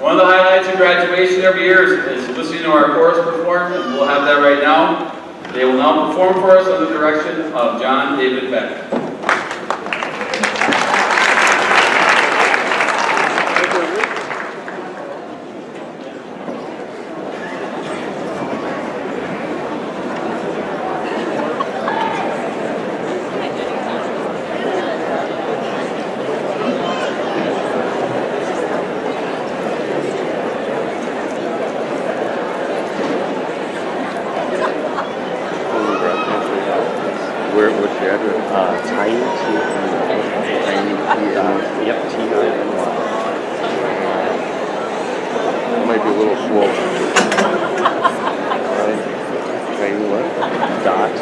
One of the highlights of graduation every year is, is listening to our chorus perform, and we'll have that right now. They will now perform for us under the direction of John David Beck. Tiny I. Yep, T I. Might be a little slow. Tiny- Tiny what? Dot.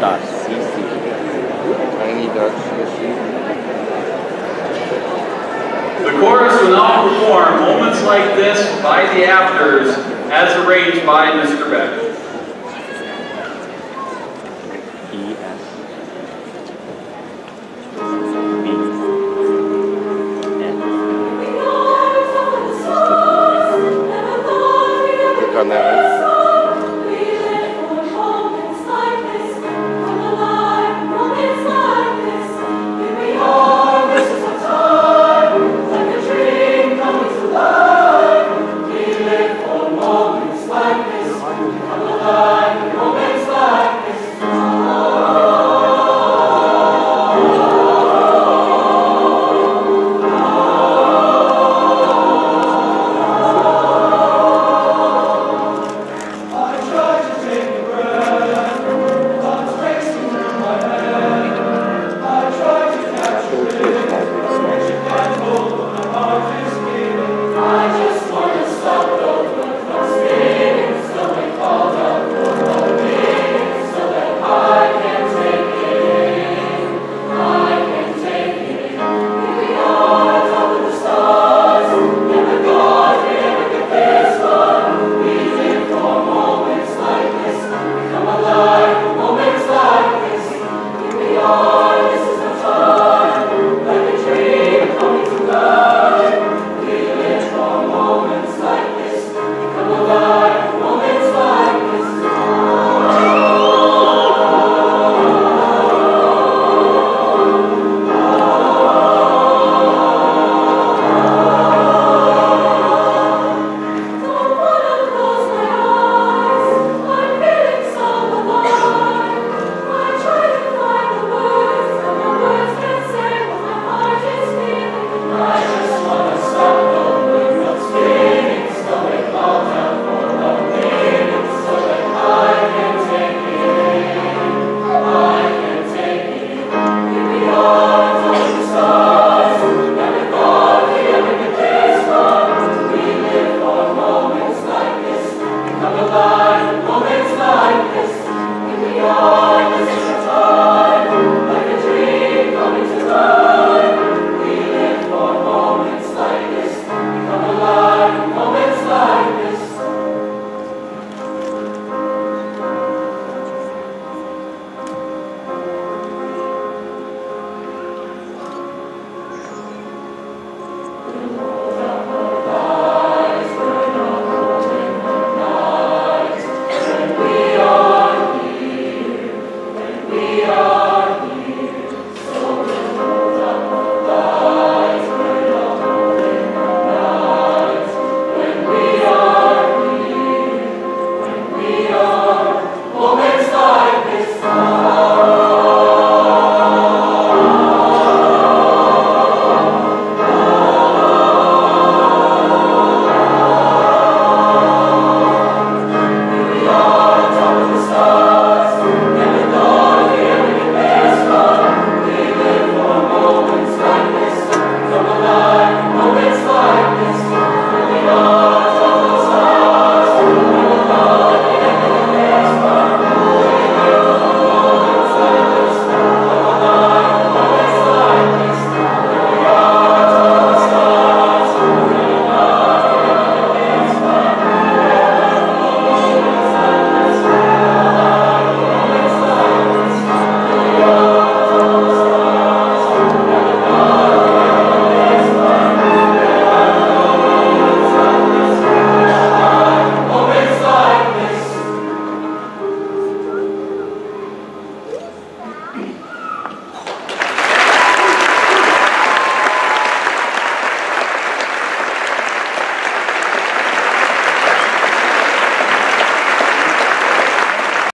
Dot CC. Tiny dot CC. The chorus will now perform Moments Like This by the Afters as arranged by Mr. Beck.